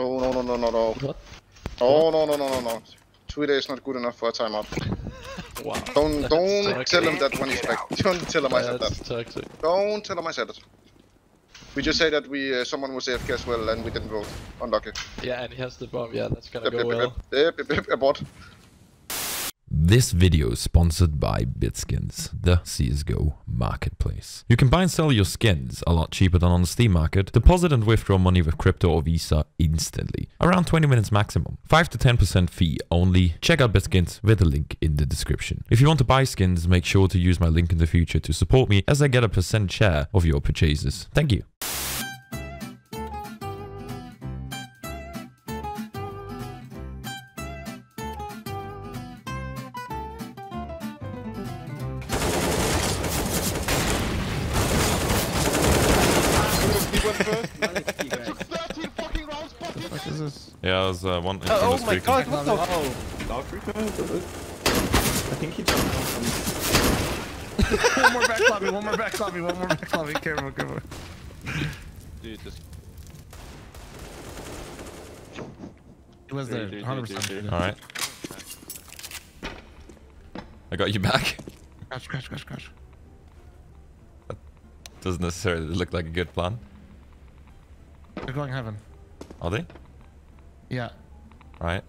Oh, no, no, no, no, no. What? Oh, no, no, no, no, no. Two days not good enough for a timeout. Wow. Don't, That's don't toxic. tell him that when he's back. Don't tell him I said That's that. toxic. Don't tell him I said it. We just say that we uh, someone was AFK as well and we didn't vote. Unlucky. Yeah, and he has the bomb. Yeah, that's gonna Yep, go yep, well. yep, yep, yep, yep, abort. This video is sponsored by Bitskins, the CSGO marketplace. You can buy and sell your skins a lot cheaper than on the Steam market, deposit and withdraw money with crypto or Visa instantly. Around 20 minutes maximum. 5 to 10% fee only. Check out Bitskins with a link in the description. If you want to buy skins, make sure to use my link in the future to support me as I get a percent share of your purchases. Thank you. Poppy. Yeah, there's uh, one in Oh, my god, what the? I think he jumped one more back lobby, one more back lobby, one more back lobby. Careful, careful. Dude, this He was there, Dude, dude, 100%. dude, dude. Alright. I got you back. Crash, crash, crash, crash. That Doesn't necessarily look like a good plan. They're going heaven. Are they? Yeah. Right.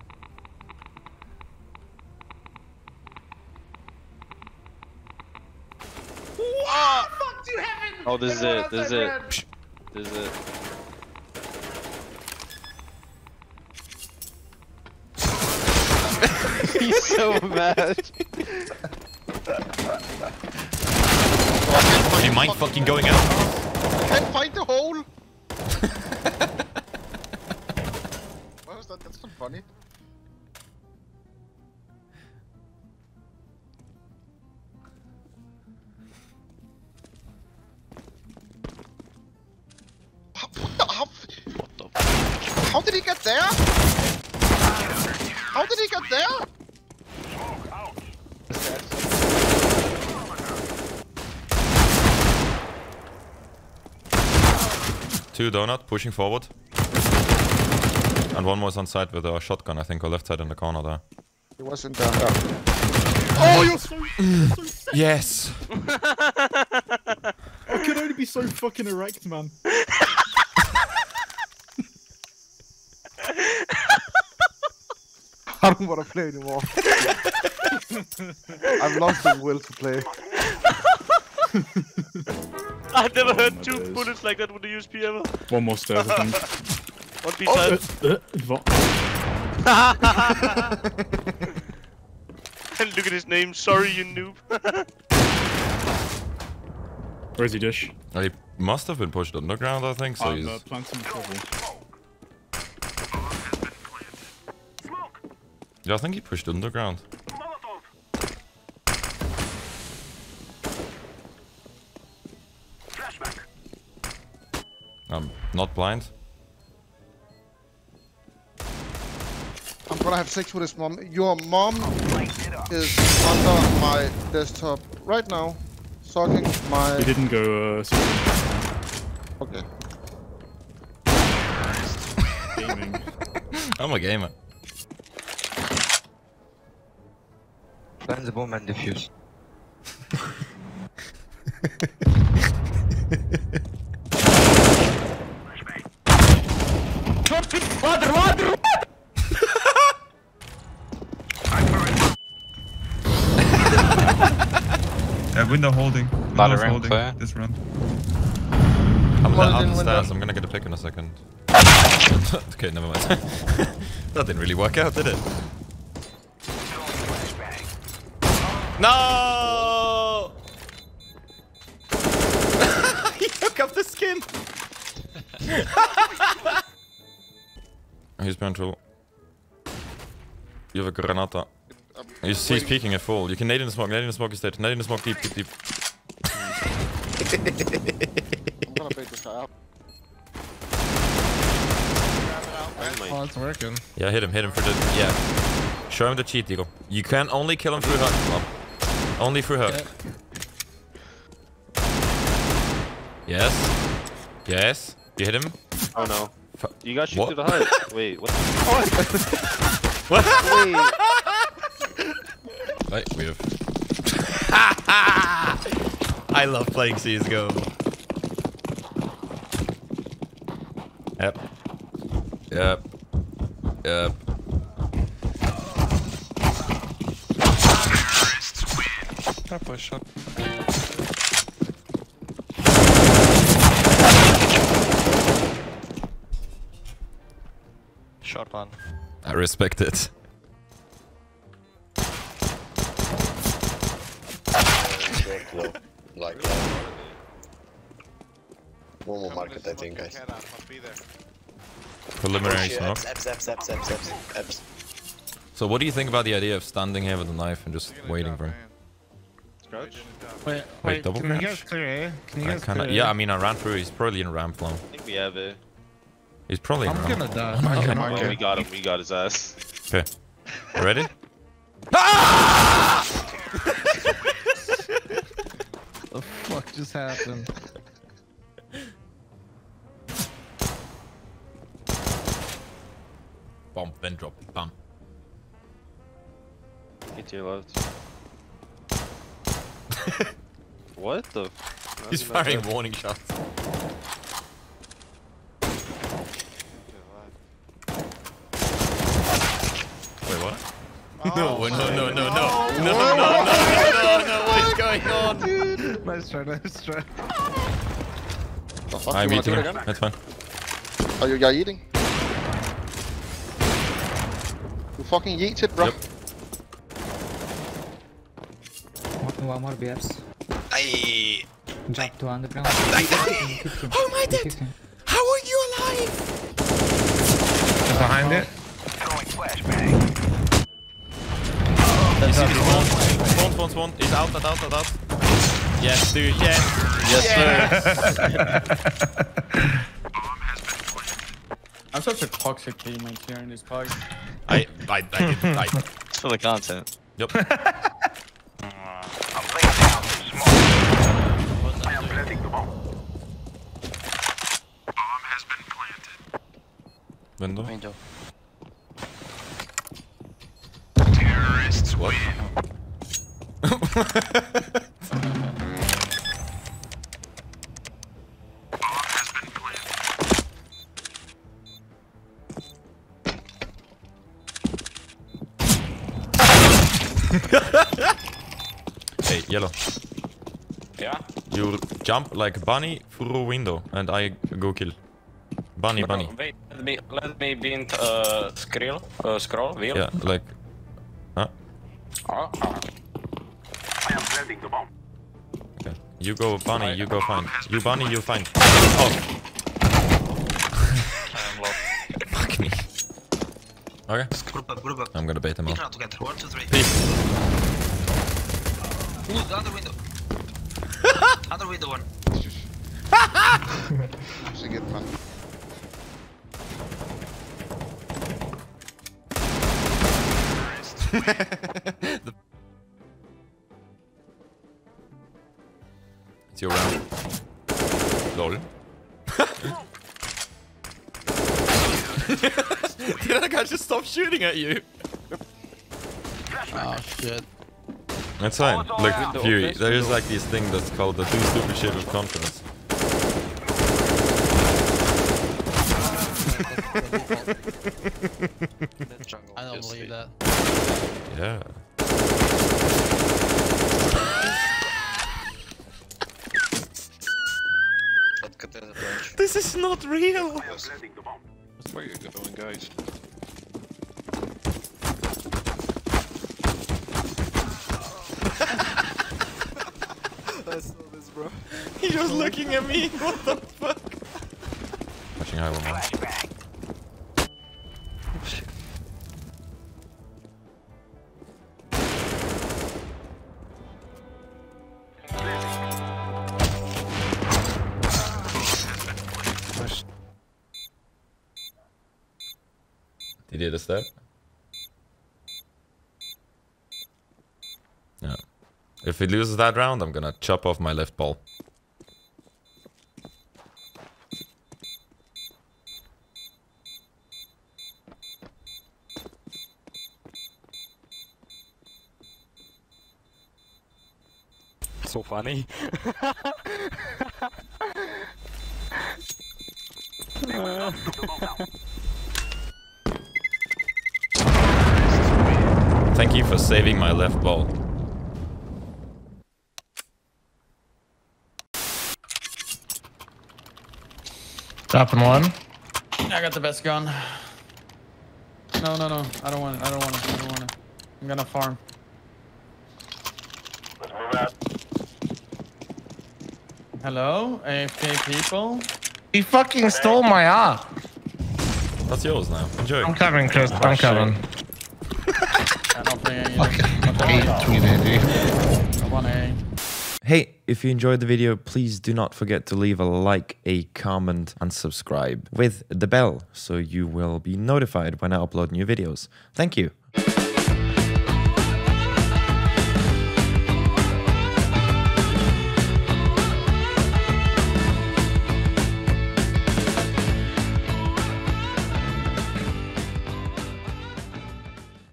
Oh, this is it. This is it. This is it. He's so mad. Do you mind fucking going out? Can't find the hole. what was that? That's not funny. How, what the, how, What the f- how did he get there? How did he get there? Two donut pushing forward. And one was on side with a shotgun, I think, or left side in the corner there. He was in there. Oh, you're so, so Yes! I can only be so fucking erect, man. I don't want to play anymore. I've lost the will to play. I've never heard two bullets like that with the USP ever. One more stairs, I think. One B Uh, side. uh, va- And look at his name. Sorry, you noob. Where's he dish? He must have been pushed underground, I think, so I'm he's... uh, planting trouble. Yeah, I think he pushed underground. I'm not blind. I'm gonna have sex with his mom. Your mom is under my desktop right now, sucking He my. didn't go uh, Okay. gaming. I'm a gamer. Plant the bomb and defuse. Yeah, window holding. Ladder Window's holding. clear. This run. I'm One out the stairs, I'm gonna get a pick in a second. okay, never mind. that didn't really work out, did it? No! he took up the skin! He's behind trouble. You have a granata. He's, he's peeking at full. You can nade in the smoke, nade in the smoke instead. Nade in the smoke deep, deep, deep. I'm gonna bait this guy out. Oh, it's working. Yeah, hit him, hit him for the... Yeah. Show him the cheat, Eagle. You can only kill him through her. Well, only through her. Yes. Yes. You hit him. Oh no. You got shoot What? through the hut. Wait, what? What? Wait. Right, we have. I love playing CSGO. Yep. Yep. Yep. Shot boy, shot. Shot one. I respect it. Like, one more market, I think, guys. Preliminary oh, Push, smoke. Eps, eps, eps, eps, eps, eps. So what do you think about the idea of standing here with a knife and just waiting for him? Crouch? Wait, Wait, wait, double can you guys clear A? Can you I guys clear yeah, A? I mean, I ran through. He's probably in ramp long. I think we have it. He's probably I'm ramp. gonna die. Oh, no, I'm okay. gonna Oh, Okay. we got him. We got his ass. Okay. Ready? The ah! Just happened? Bomb, then drop. Bam. Get to your left. what the? He's firing warning shots. Wait, what? No, no, no, no, no, no, no, no, no, no, no, no, what's going on? nice try, nice try. The fuck, I'm you eating him. That's fine. Are you guys eating? You fucking yeet it, bro. Yep. One, one more BFs. Aye. Jump to underground. Oh my dead! How are you alive? Behind it. You see the spawn? Spawn, spawn, spawn. He's out, out, out, out, out. Yes, dude, yes. Yes, sir. I'm such a toxic teammate here in this part. I, I, I, I. It's for the content. Yep. I'm placing out the smoke. I am planting the bomb. Bomb has been planted. Window. Window. Terrorists win. hey, yellow. Yeah? You jump like bunny through a window and I go kill. Bunny, bunny. Wait, let me, let me bint uh, scroll, uh, scroll, wheel. Yeah, like. Huh? Oh, oh. Okay. You go bunny, you go find. You bunny, you find. Oh, I'm low. fuck me. Okay, Group up, group up. I'm gonna bait them Eat out. together. One, two, three. Peace. Ooh, the other window. other window one. It's a good man. It's your round. Lol. Just stop shooting at you? Oh shit. That's fine. Look, Fury, there is like this thing that's called the do stupid shit with confidence. I don't believe that. Yeah. This is not real! Where you going, guys? He's just looking at me. What the fuck? Pushing high one more. Did he hit a step? No. If he loses that round, I'm gonna chop off my left ball. So funny. Thank you for saving my left ball. Dropping one. I got the best gun. No, no, no. I don't want it. I don't want it. I don't want it. I'm gonna farm. Hello, AFK people. He fucking stole my op. That's yours now. Enjoy. I'm coming, Chris. I'm coming. I don't think I Hate tweeted, dude. I want A. Hey, if you enjoyed the video, please do not forget to leave a like, a comment, and subscribe with the bell so you will be notified when I upload new videos. Thank you.